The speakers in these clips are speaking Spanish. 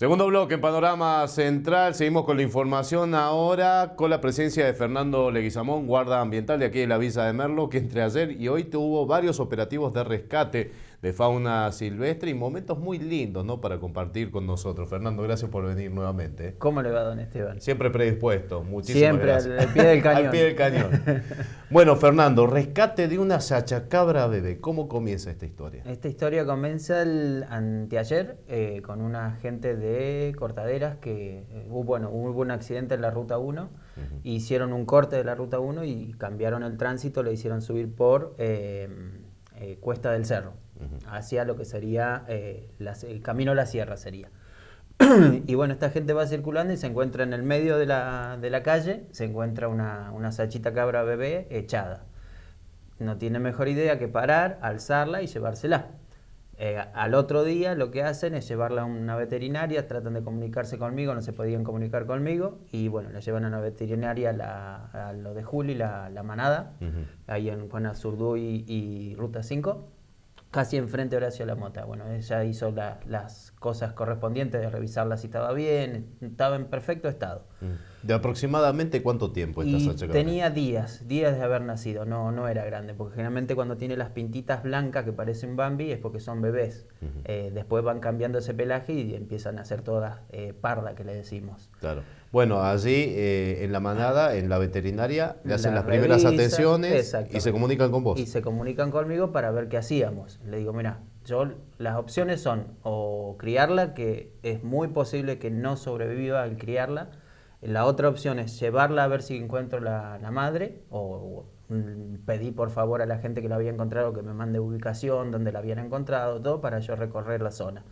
Segundo bloque en Panorama Central. Seguimos con la información ahora con la presencia de Fernando Leguizamón, guarda ambiental de aquí de la Villa de Merlo, que entre ayer y hoy tuvo varios operativos de rescate de fauna silvestre y momentos muy lindos ¿no? para compartir con nosotros. Fernando, gracias por venir nuevamente. ¿Cómo le va, don Esteban? Siempre predispuesto. Muchísimas Siempre gracias. al, al pie del cañón. al pie del cañón. bueno, Fernando, rescate de una sachacabra bebé. ¿Cómo comienza esta historia? Esta historia comienza el anteayer eh, con un agente de cortaderas que eh, hubo, bueno, hubo un accidente en la ruta 1, hicieron un corte de la ruta 1 y cambiaron el tránsito, le hicieron subir por eh, eh, Cuesta del Cerro, hacia lo que sería eh, el camino a la sierra sería. y bueno, esta gente va circulando y se encuentra en el medio de la, de la calle, se encuentra una, una sachita cabra bebé echada. No tiene mejor idea que parar, alzarla y llevársela. Eh, al otro día lo que hacen es llevarla a una veterinaria, tratan de comunicarse conmigo, no se podían comunicar conmigo, y bueno, la llevan a una veterinaria, la- a lo de Juli, la, la manada, ahí en Juana Zurduy y Ruta 5, casi enfrente de Horacio La Mota. Bueno, ella hizo la- las cosas correspondientes de revisarla si estaba bien, estaba en perfecto estado. ¿De aproximadamente cuánto tiempo Y sachacabra? tenía días, días de haber nacido, no, no era grande, porque generalmente cuando tiene las pintitas blancas que parecen Bambi es porque son bebés. Eh, después van cambiando ese pelaje y empiezan a ser todas eh, parda, que le decimos. Claro. Bueno, allí eh, en la manada, en la veterinaria, le hacen La las primeras revisan, atenciones y se comunican con vos. Y se comunican conmigo para ver qué hacíamos. Le digo, mira, yo las opciones son o criarla, que es muy posible que no sobreviva al criarla. La otra opción es llevarla a ver si encuentro la, la madre o mm, pedí por favor a la gente que la había encontrado que me mande ubicación, donde la habían encontrado, todo para yo recorrer la zona.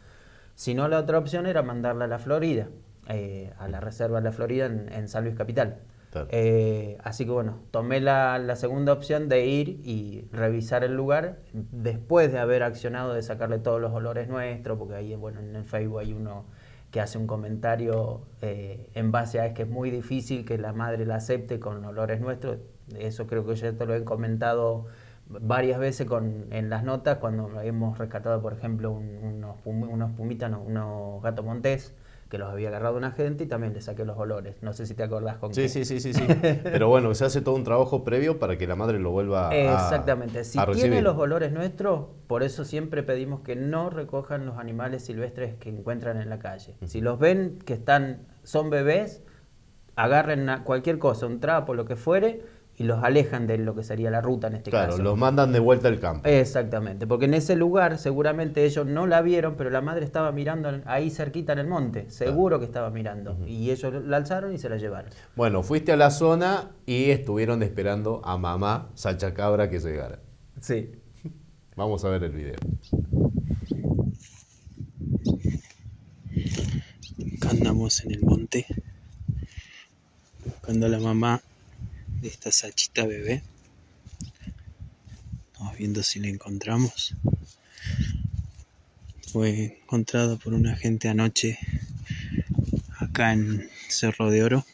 Si no, la otra opción era mandarla a la Florida, eh, a la reserva de la Florida en, en San Luis Capital. Claro. Eh, así que bueno, tomé la, la segunda opción de ir y revisar el lugar después de haber accionado de sacarle todos los olores nuestros, porque ahí bueno, en el Facebook hay uno que hace un comentario eh, en base a es que es muy difícil que la madre la acepte con olores nuestros. Eso creo que ya te lo he comentado varias veces con, en las notas cuando hemos rescatado, por ejemplo, un- unos, pum- unos pumitas, no, unos gato montés que los había agarrado una gente y también le saqué los olores. No sé si te acordás con Sí, qué. sí, sí, sí, sí. Pero bueno, se hace todo un trabajo previo para que la madre lo vuelva a, Exactamente. Si a tiene los olores nuestros, por eso siempre pedimos que no recojan los animales silvestres que encuentran en la calle. Si los ven que están, son bebés, agarren cualquier cosa, un trapo, lo que fuere, y los alejan de lo que sería la ruta en este Claro, caso. los mandan de vuelta al campo. Exactamente, porque en ese lugar seguramente ellos no la vieron, pero la madre estaba mirando ahí cerquita en el monte, seguro que estaba mirando. Y ellos la alzaron y se la llevaron. Bueno, fuiste a la zona y estuvieron esperando a mamá Sachacabra que llegara. Sí. Vamos a ver el video. Acá andamos en el monte buscando a la mamá de esta sachita bebé. Estamos viendo si la encontramos. Fue encontrada por un agente anoche acá en Cerro de Oro,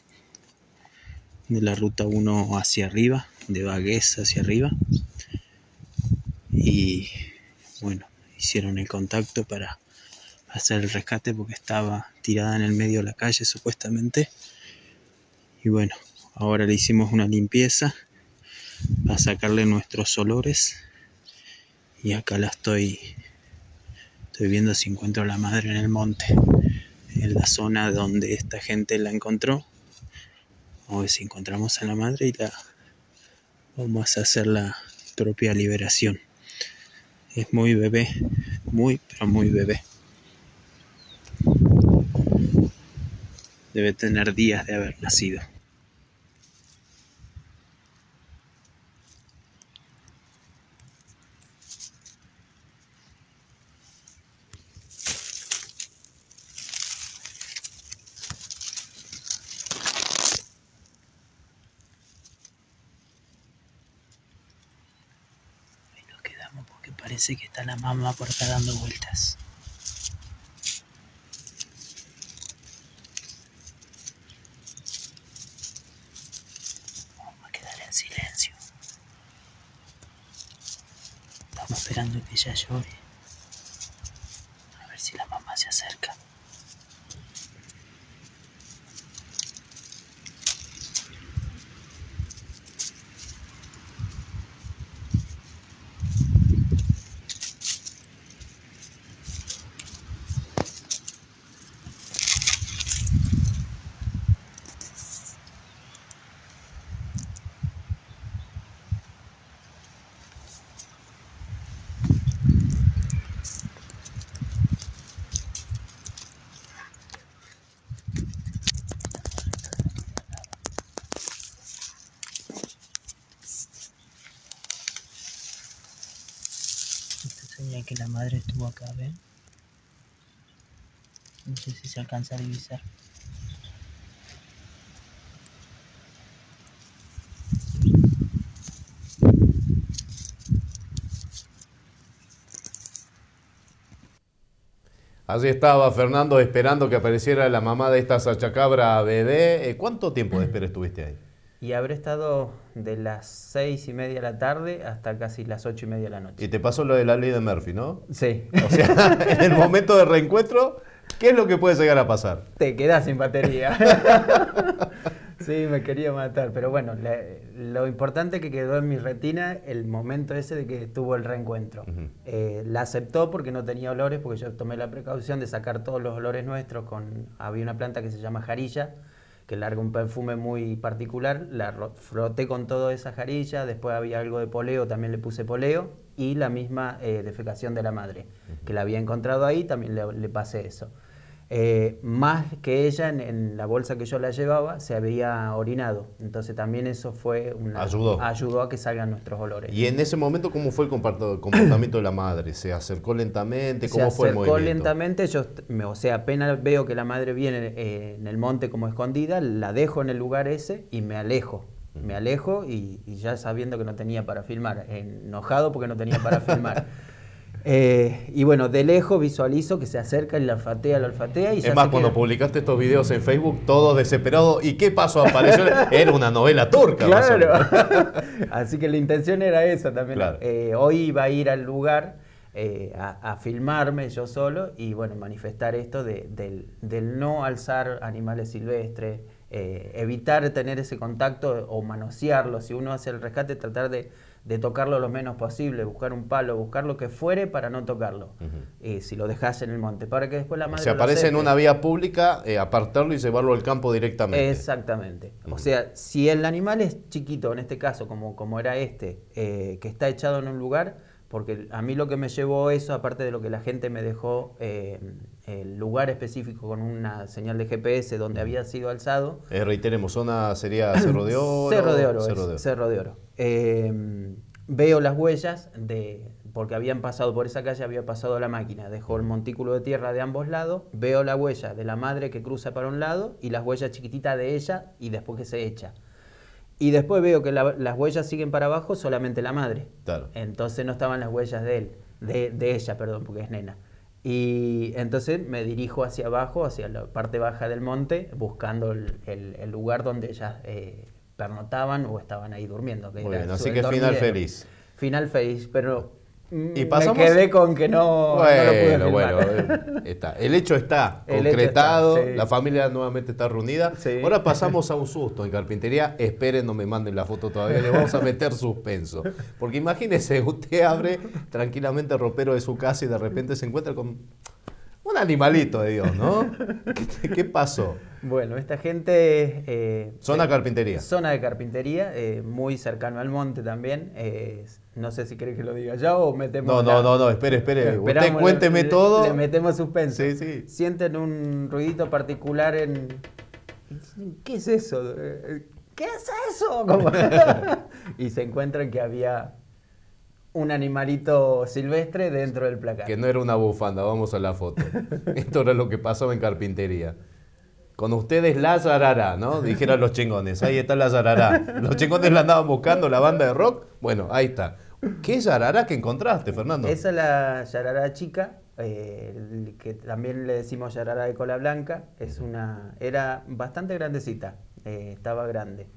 de la ruta 1 hacia arriba, de Bagués hacia arriba. Y bueno, hicieron el contacto para hacer el rescate porque estaba tirada en el medio de la calle supuestamente. Y bueno, ahora le hicimos una limpieza para sacarle nuestros olores. Y acá la estoy, estoy viendo si encuentro a la madre en el monte, en la zona donde esta gente la encontró. A ver si encontramos a la madre y la vamos a hacer la propia liberación. Es muy bebé, muy, pero muy bebé. Debe tener días de haber nacido. Ahí nos quedamos porque parece que está la mamá por acá dando vueltas. Vamos a quedar en silencio. Estamos esperando que ella llore. A ver si la mamá se acerca. Que la madre estuvo acá, ¿ven? No sé si se alcanza a divisar. Allí estaba Fernando esperando que apareciera la mamá de esta sachacabra bebé. Eh, ¿Cuánto tiempo de espera estuviste ahí? Y habré estado de las seis y media de la tarde hasta casi las ocho y media de la noche. Y te pasó lo de la ley de Murphy, ¿no? Sí. O sea, en el momento de reencuentro, ¿qué es lo que puede llegar a pasar? Te quedas sin batería. sí, me quería matar. Pero bueno, lo importante que quedó en mi retina el momento ese de que tuvo el reencuentro. Eh, la aceptó porque no tenía olores, porque yo tomé la precaución de sacar todos los olores nuestros. con Había una planta que se llama jarilla que larga un perfume muy particular, la froté con toda esa jarilla, después había algo de poleo, también le puse poleo, y la misma eh, defecación de la madre, que la había encontrado ahí, también le pasé eso. Eh, más que ella en, la bolsa que yo la llevaba se había orinado. Entonces también eso fue una, ayudó. ayudó a que salgan nuestros olores. ¿Y en ese momento cómo fue el comportamiento de la madre? ¿Se acercó lentamente? ¿Cómo fue el movimiento? Se acercó lentamente, yo, o sea, apenas veo que la madre viene eh, en el monte como escondida, la dejo en el lugar ese y me alejo. Me alejo y, y ya sabiendo que no tenía para filmar, enojado porque no tenía para filmar. Eh, y bueno, de lejos visualizo que se acerca y la olfatea, la olfatea. Y es más, cuando publicaste estos videos en Facebook, todo desesperado. ¿Y qué pasó? Apareció. Era una novela turca. Claro. Así que la intención era esa también. Eh, hoy iba a ir al lugar eh, a, filmarme yo solo y bueno, manifestar esto del, no alzar animales silvestres, evitar tener ese contacto o manosearlo. Si uno hace el rescate, tratar de de tocarlo lo menos posible, buscar un palo, buscar lo que fuere para no tocarlo. y si lo dejas en el monte, para que después la madre. Si aparece en una vía pública, eh, apartarlo y llevarlo al campo directamente. Exactamente. O sea, si el animal es chiquito, en este caso, como, como era este, eh, que está echado en un lugar, porque a mí lo que me llevó eso, aparte de lo que la gente me dejó eh, el lugar específico con una señal de GPS donde había sido alzado. Eh, reiteremos, zona sería Cerro de Oro. Cerro de Oro. Cerro, de Oro. Cerro de Oro. Em, veo las huellas de porque habían pasado por esa calle, había pasado la máquina, dejó el montículo de tierra de ambos lados, veo la huella de la madre que cruza para un lado y las huellas chiquititas de ella y después que se echa. Y después veo que las huellas siguen para abajo solamente la madre. Claro. Entonces no estaban las huellas de él, de, de, ella, perdón, porque es nena. Y entonces me dirijo hacia abajo, hacia la parte baja del monte, buscando el, el, lugar donde ellas eh, pernotaban o estaban ahí durmiendo. bueno, así que final feliz. Final feliz, pero ¿Y pasamos? Me quedé con que no, bueno, Bueno, eh, está. El hecho está concretado, la familia nuevamente está reunida. Ahora pasamos a un susto en carpintería. Esperen, no me manden la foto todavía, le vamos a meter suspenso. Porque imagínese, usted abre tranquilamente el ropero de su casa y de repente se encuentra con un animalito de Dios, ¿no? ¿Qué, pasó? Bueno, esta gente... Eh, zona de carpintería. Zona de carpintería, eh, muy cercano al monte también. no sé si querés que lo diga ya o metemos... No, no, no, no, espere, espere. Usted cuénteme todo. Le metemos suspenso. Sí, sí. Sienten un ruidito particular en... ¿Qué es eso? ¿Qué es eso? y se encuentran que había un animalito silvestre dentro del placar. Que no era una bufanda, vamos a la foto. Esto era lo que pasaba en carpintería. Con ustedes la zarará, ¿no? Dijeron los chingones. Ahí está la zarará. Los chingones la andaban buscando, la banda de rock. Bueno, ahí está. ¿Qué yarará que encontraste, Fernando? Esa es la yarará chica, eh, que también le decimos yarará de cola blanca. Es una, era bastante grandecita, eh, estaba grande.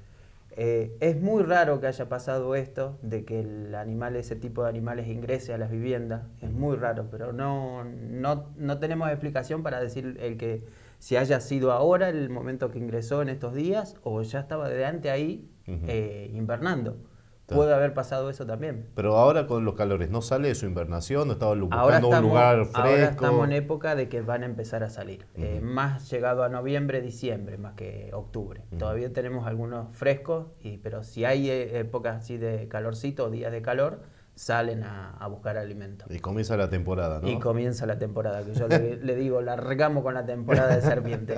Eh, es muy raro que haya pasado esto, de que el animal, ese tipo de animales ingrese a las viviendas. Es muy raro, pero no, no, no tenemos explicación para decir el que si haya sido ahora el momento que ingresó en estos días o ya estaba de antes ahí eh, invernando. Puede haber pasado eso también. Pero ahora con los calores, ¿no sale de su invernación? ¿No estaba buscando un lugar fresco? Ahora estamos en época de que van a empezar a salir. Eh, más llegado a noviembre, diciembre, más que octubre. Todavía tenemos algunos frescos, y, pero si hay eh, épocas así de calorcito días de calor, salen a, buscar alimento. Y comienza la temporada, ¿no? Y comienza la temporada, que yo le, le, digo, la regamos con la temporada de serpiente.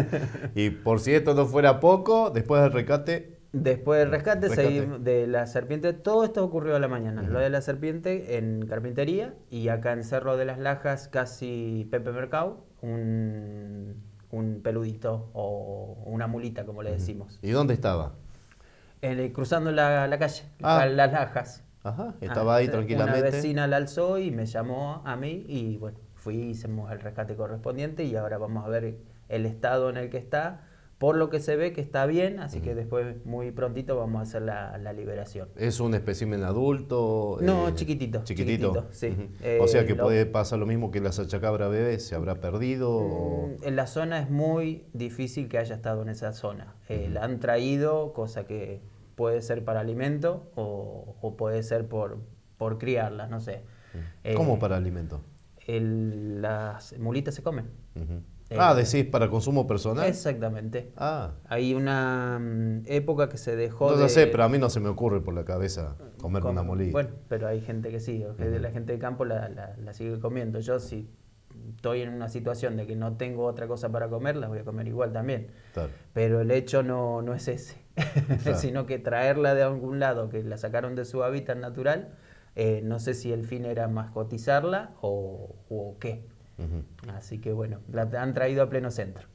y por si esto no fuera poco, después del recate Después del rescate, Rescate. de la serpiente, todo esto ocurrió a la mañana. Lo de la serpiente en carpintería y acá en Cerro de las Lajas, casi Pepe Mercado, un, un peludito o una mulita, como le decimos. ¿Y dónde estaba? En el- cruzando la, la calle, Ah. a las Lajas. Ajá, estaba Ah, ahí Una tranquilamente. vecina la alzó y me llamó a mí y bueno, fui, hicimos el rescate correspondiente y ahora vamos a ver el estado en el que está. Por lo que se ve que está bien, así que después muy prontito vamos a hacer la, la liberación. ¿Es un espécimen adulto? No, eh, chiquitito, Chiquitito. chiquitito, sí. Eh, o sea que lo- puede pasar lo mismo que la sachacabra bebé, se habrá perdido. o- Mm, En la zona es muy difícil que haya estado en esa zona. Eh, La han traído, cosa que puede ser para alimento o, o puede ser por, por criarlas, no sé. ¿Cómo para alimento? el- las mulitas se comen. Ujú. eh, ah, decís para consumo personal. Exactamente. Ah, Hay una mm, época que se dejó no de... lo sé, pero a mí no se me ocurre por la cabeza comer com- una molida. Bueno, pero hay gente que sí, la gente de campo la, la- la sigue comiendo. Yo si estoy en una situación de que no tengo otra cosa para comer, las voy a comer igual también. Claro. Pero el hecho no, no es ese, Claro. sino que traerla de algún lado, que la sacaron de su hábitat natural, eh, no sé si el fin era mascotizarla o, o qué. Así que bueno, la han traído a pleno centro.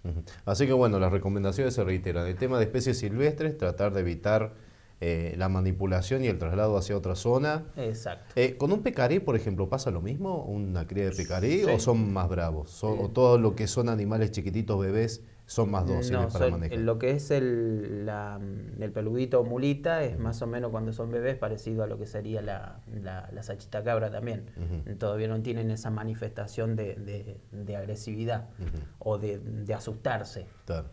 Así que bueno, las recomendaciones se reiteran. El tema de especies silvestres, tratar de evitar eh, la manipulación y el traslado hacia otra zona. Exacto. Eh, ¿Con un pecarí, por ejemplo, pasa lo mismo? ¿Una cría de pecarí? Sí. ¿O son más bravos? ¿O- ¿O todo lo que son animales chiquititos, bebés, son más dóciles No, para son- manejar? lo que es el, la- el peludito o mulita es más o menos cuando son bebés parecido a lo que sería la, la, la sachita cabra también. Todavía no tienen esa manifestación de, de- de agresividad o de, de asustarse. Claro.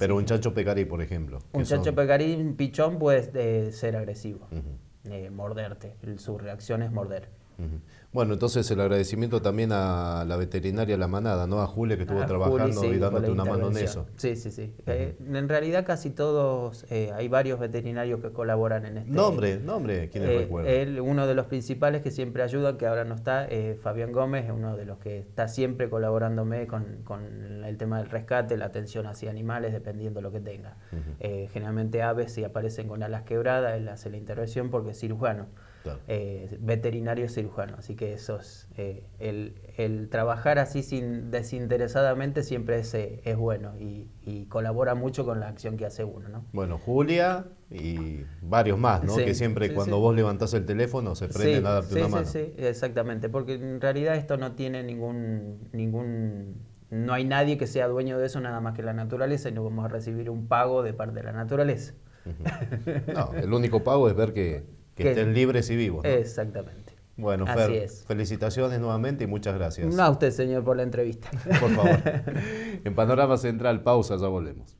Pero un chancho pecarí, por ejemplo. Un chancho son- pecarín pichón puede eh, ser agresivo, eh, morderte. Su reacción es morder. Bueno, entonces el agradecimiento también a la veterinaria La Manada, ¿no? A Julia que estuvo Ah, trabajando Juli, sí, y dándote una mano en eso. Sí, sí, sí. Eh, en realidad casi todos, eh, hay varios veterinarios que colaboran en este... Nombre, nombre, ¿quiénes Eh, recuerdan? él, uno de los principales que siempre ayuda, que ahora no está, eh, Fabián Gómez, es uno de los que está siempre colaborándome con, con el tema del rescate, la atención hacia animales, dependiendo lo que tenga. Generalmente aves, si aparecen con alas quebradas, él hace la intervención porque es cirujano. Claro. Eh, veterinario cirujano, así que eso es, eh, el, el trabajar así sin desinteresadamente siempre es, eh, es bueno y, y colabora mucho con la acción que hace uno, ¿no? Bueno, Julia y varios más, ¿no? Sí, que siempre sí, cuando sí. vos levantás el teléfono se prenden Sí, a darte sí, una sí, mano. sí, exactamente, porque en realidad esto no tiene ningún, ningún, no hay nadie que sea dueño de eso nada más que la naturaleza y no vamos a recibir un pago de parte de la naturaleza. No, el único pago es ver que, que Que- estén libres y vivos. ¿no? Exactamente. Bueno, Así Fer, es. felicitaciones nuevamente y muchas gracias. No a usted, señor, por la entrevista. Por favor. en Panorama Central, pausa, ya volvemos.